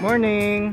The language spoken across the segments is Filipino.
Morning!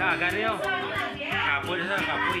Nah, ganeo. Kapoy sa kapoy.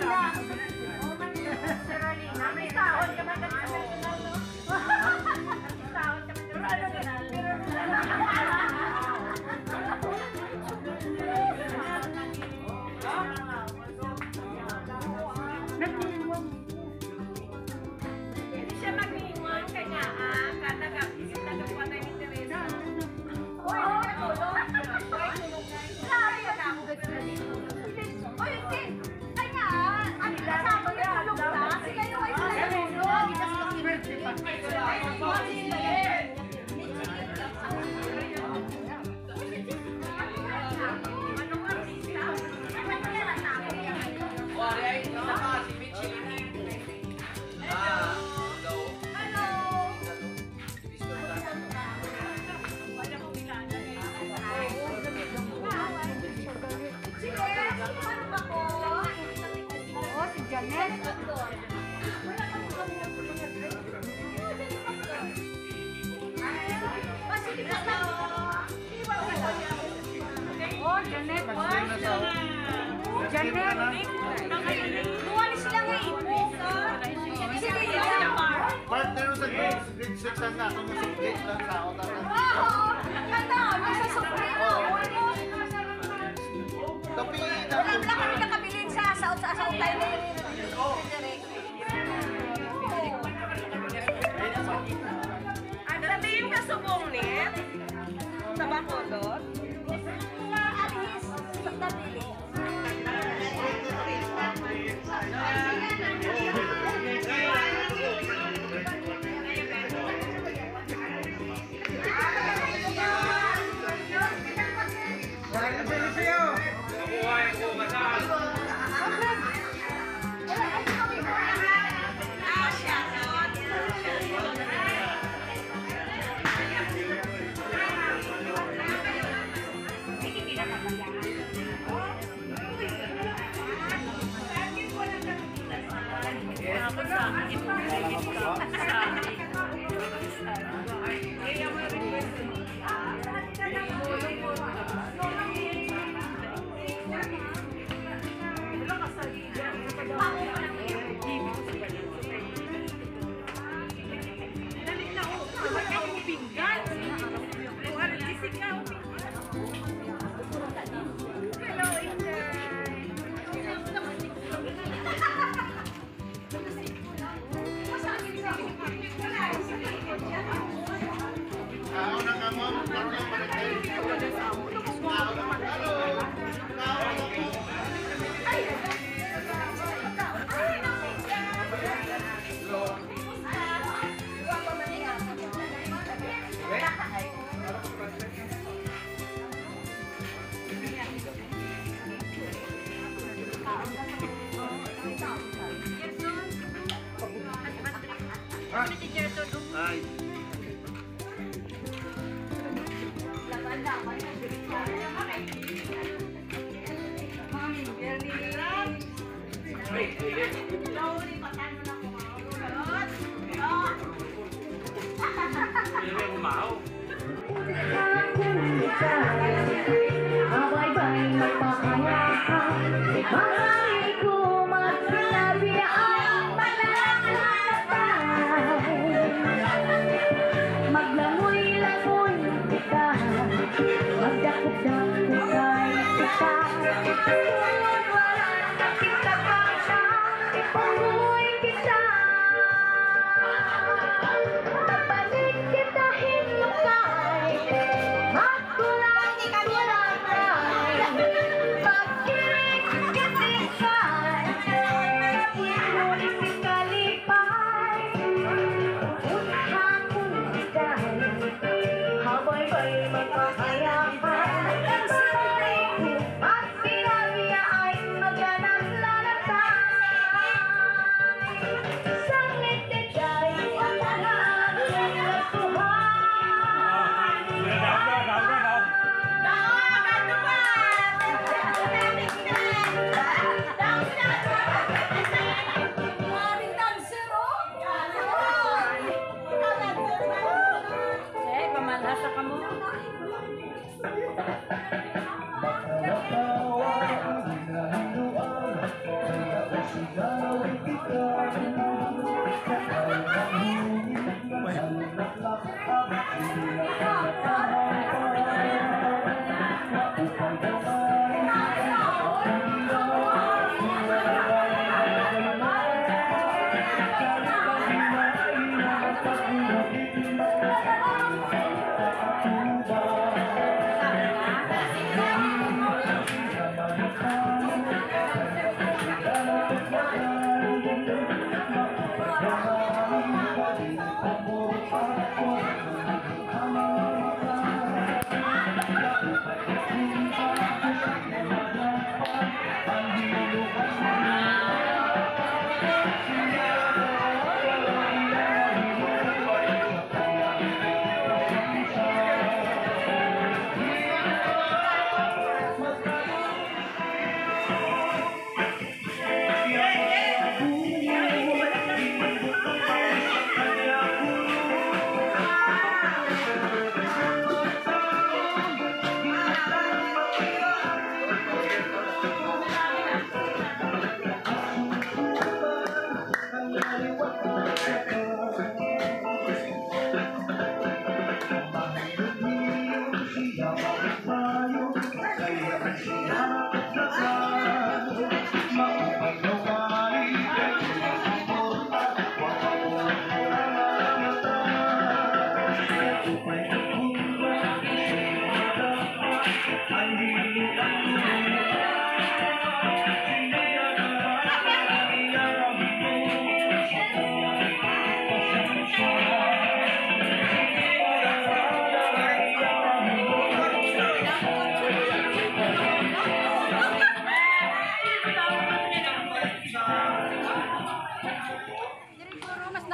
是啊 Partner sa grade, grade 6 ang nato mo sa grade lang sa ako. Oo! Ano? Nasa sobrino! Kapi! Wala kami nakabilin sa asaw sa asaw tayo. Magdakot-dakot tayo, kita, kita, kita, kita,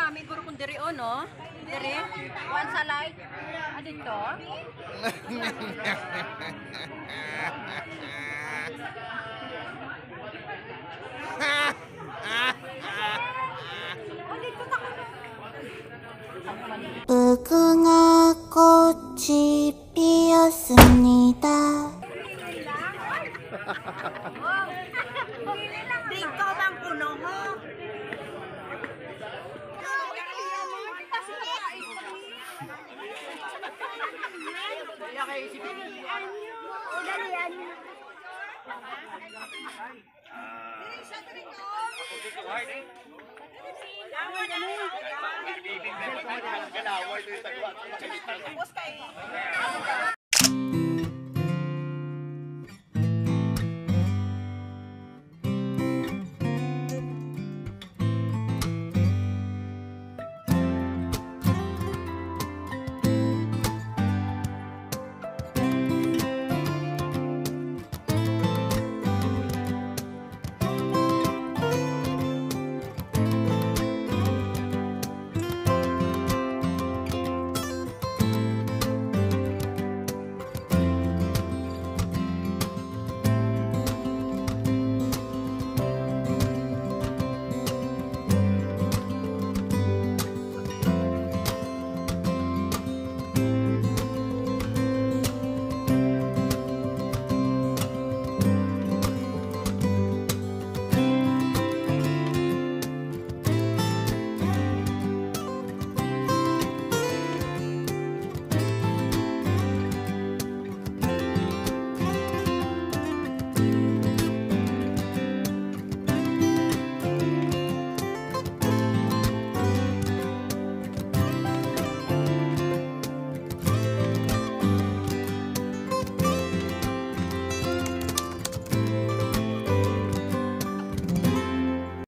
namin, guro kong diri o, no? Diri? One sa light? Ah, dito? 무궁화 꽃이 피었습니다. Ganaway doon sa